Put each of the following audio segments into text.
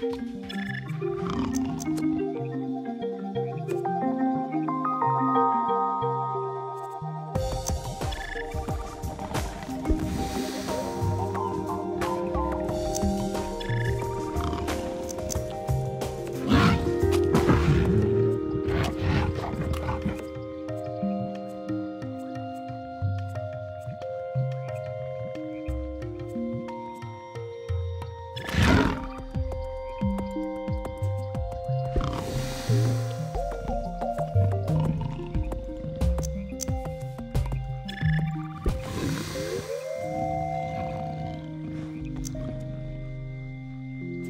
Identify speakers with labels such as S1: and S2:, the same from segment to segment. S1: thank you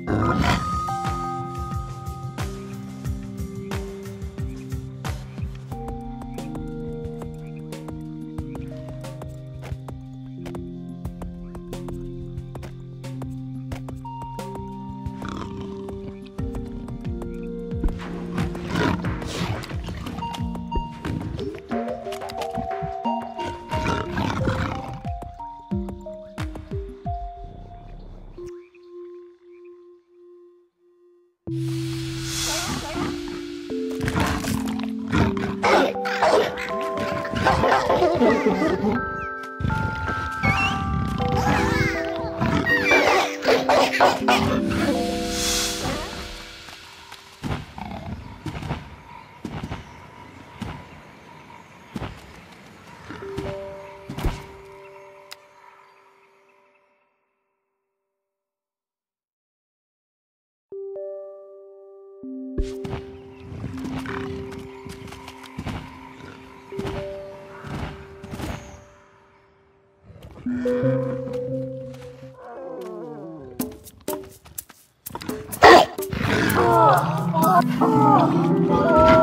S1: Thank you.
S2: Ha ha ha! Oh,